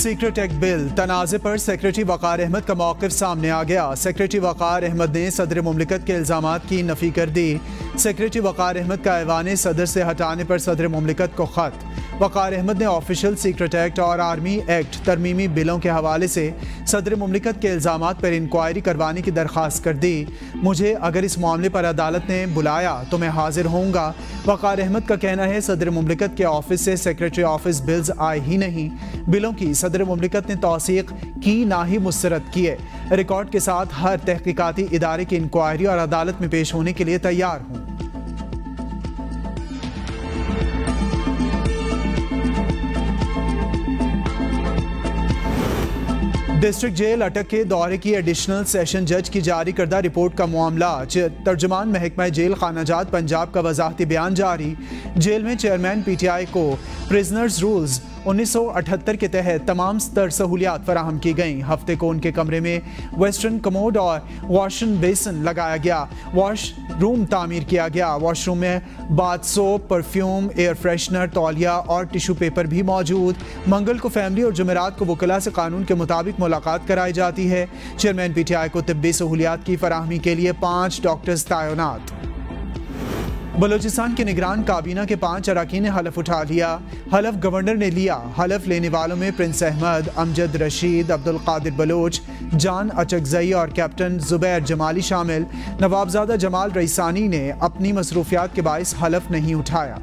Secret act bill तनाज़े पर secretary वकार अहमद का मौक़ सामने आ गया सेक्रेटरी वकार अहमद ने सदर ममलिकत के इल्ज़ाम की नफ़ी कर दी सेक्रेटरी वकार अहमद का ऐवान सदर से हटाने पर सदर ममलिकत को ख़त वकार अहमद ने ऑफिशियल सीक्रेट एक्ट और आर्मी एक्ट तरमीमी बिलों के हवाले से सदर ममलिकत के इल्ज़ाम पर इंक्वायरी करवाने की दरख्वास्त कर दी। मुझे अगर इस मामले पर अदालत ने बुलाया तो मैं हाजिर होऊँगा। वकार अहमद का कहना है, सदर ममलिकत के ऑफ़िस से सेक्रेटरी ऑफ़िस बिल्स आए ही नहीं। बिलों की सदर ममलिकत ने तोसीक की, ना ही मुस्तरद किए रिकॉर्ड के साथ हर तहकीकती इदारे की इंक्वायरी और अदालत में पेश होने के लिए तैयार हूँ। डिस्ट्रिक्ट जेल अटक के दौरे की एडिशनल सेशन जज की जारी करदा रिपोर्ट का मामला। तर्जमान महकमा जेल खानाजात पंजाब का वजाहती बयान जारी। जेल में चेयरमैन पीटीआई को प्रिजनर्स रूल्स 1978 के तहत तमाम स्तर सहूलियात फराहम की गई। हफ़्ते को उनके कमरे में वेस्टर्न कमोड और वॉशन बेसन लगाया गया। वॉश रूम तामीर किया गया। वॉशरूम में bath soap perfume air freshener तौलिया और टिशू पेपर भी मौजूद। मंगल को फैमिली और जमेरात को वकला से कानून के मुताबिक मुलाकात कराई जाती है। चेयरमैन पी टी आई को तबी सहूलियात की फराहमी के लिए पाँच डॉक्टर्स तैनात। बलोचिस्तान के निगरान काबीना के पाँच अरकान ने हलफ उठा लिया। हलफ गवर्नर ने लिया। हलफ लेने वालों में प्रिंस अहमद, अमजद रशीद, अब्दुल कादिर बलोच, जान अचकजई और कैप्टन जुबैर जमाली शामिल। नवाबजादा जमाल रईसानी ने अपनी मसरूफियात के बायस हलफ नहीं उठाया।